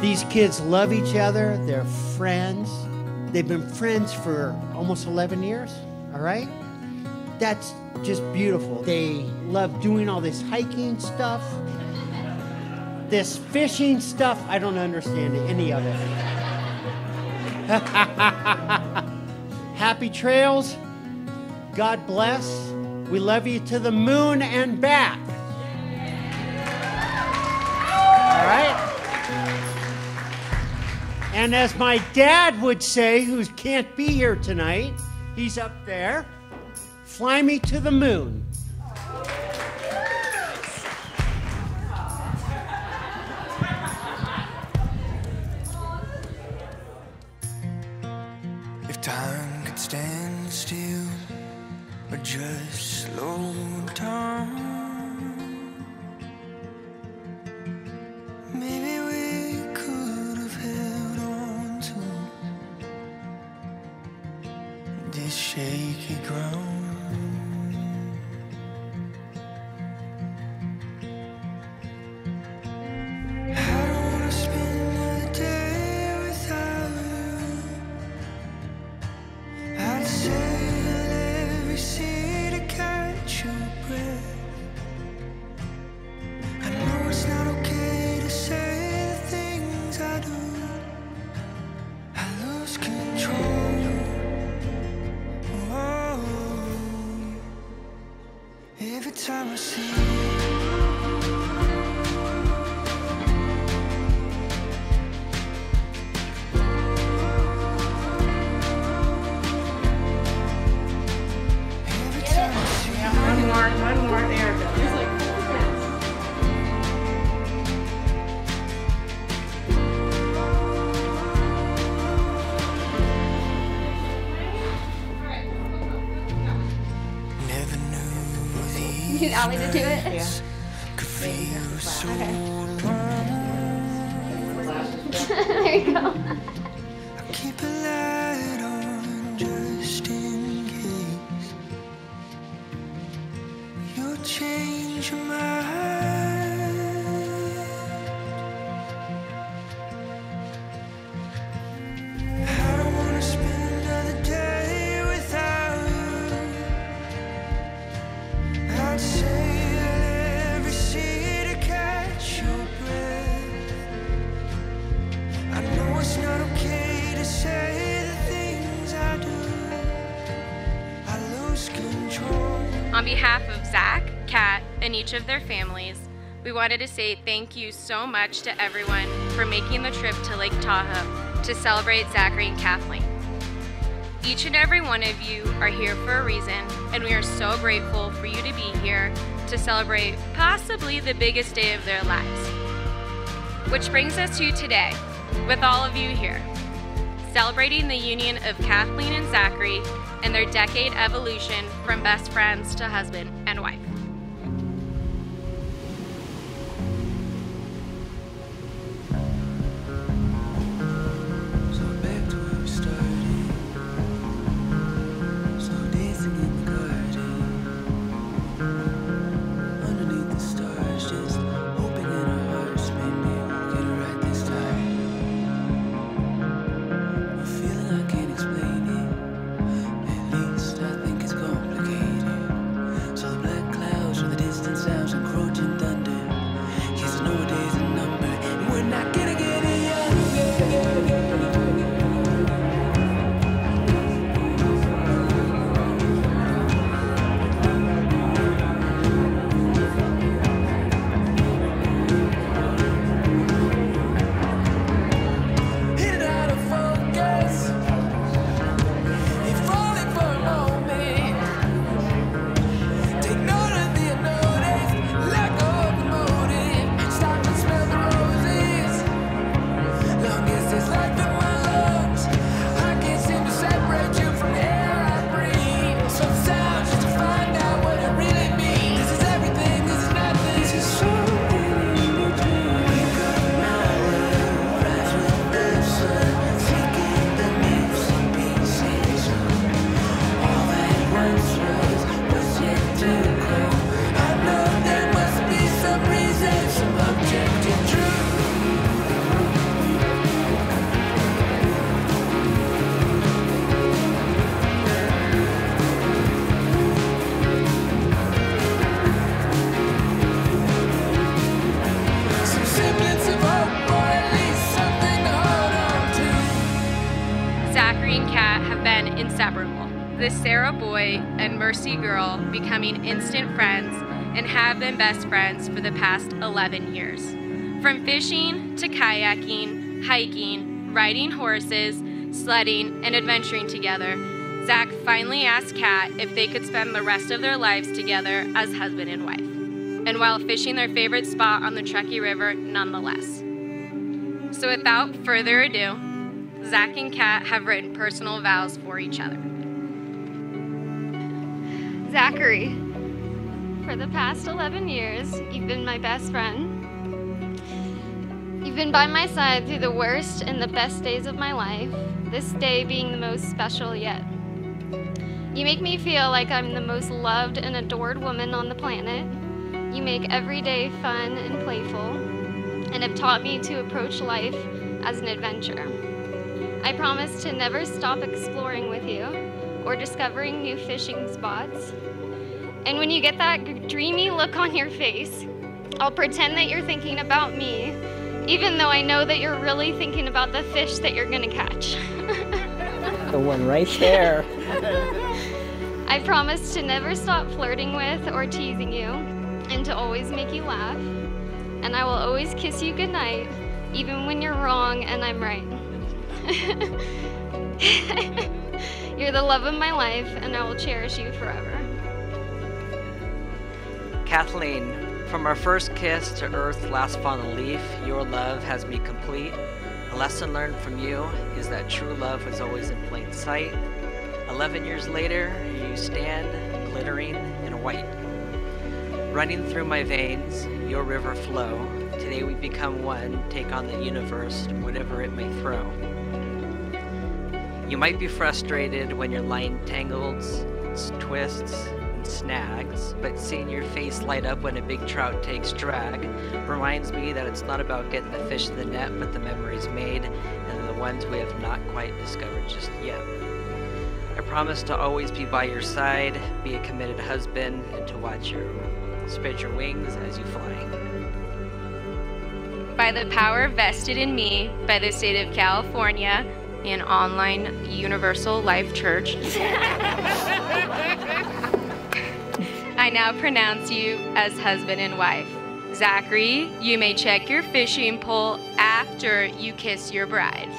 These kids love each other, they're friends. They've been friends for almost 11 years, all right? That's just beautiful. They love doing all this hiking stuff, this fishing stuff. I don't understand any of it. Happy trails. God bless. We love you to the moon and back. And as my dad would say, who can't be here tonight, he's up there, fly me to the moon. Every time I see you. You these need to do it? nights could feel so long. there you go. Keep a light on just in case you change your mind. Each of their families, we wanted to say thank you so much to everyone for making the trip to Lake Tahoe to celebrate Zachary and Cathleen. Each and every one of you are here for a reason, and we are so grateful for you to be here to celebrate possibly the biggest day of their lives. Which brings us to today, with all of you here, celebrating the union of Cathleen and Zachary and their decade evolution from best friends to husband and wife. With Sarah Boy and Mercy Girl becoming instant friends and have been best friends for the past 11 years. From fishing to kayaking, hiking, riding horses, sledding, and adventuring together, Zach finally asked Kat if they could spend the rest of their lives together as husband and wife, and while fishing their favorite spot on the Truckee River nonetheless. So without further ado, Zach and Kat have written personal vows for each other. Zachary, for the past 11 years, you've been my best friend. You've been by my side through the worst and the best days of my life, this day being the most special yet. You make me feel like I'm the most loved and adored woman on the planet. You make every day fun and playful, and have taught me to approach life as an adventure. I promise to never stop exploring with you or discovering new fishing spots. And when you get that dreamy look on your face, I'll pretend that you're thinking about me, even though I know that you're really thinking about the fish that you're gonna catch. The one right there. I promise to never stop flirting with or teasing you, and to always make you laugh. And I will always kiss you goodnight, even when you're wrong and I'm right. you're the love of my life, and I will cherish you forever. Cathleen, from our first kiss to Earth's last fallen leaf, your love has me complete. A lesson learned from you is that true love was always in plain sight. Eleven years later, you stand glittering in white. Running through my veins, your river flow. Today we become one, take on the universe, whatever it may throw. You might be frustrated when your line tangles, twists, and snags, but seeing your face light up when a big trout takes drag reminds me that it's not about getting the fish in the net, but the memories made and the ones we have not quite discovered just yet. I promise to always be by your side, be a committed husband, and to watch you spread your wings as you fly. By the power vested in me by the state of California and online Universal Life Church, I now pronounce you as husband and wife. Zachary, you may check your fishing pole after you kiss your bride.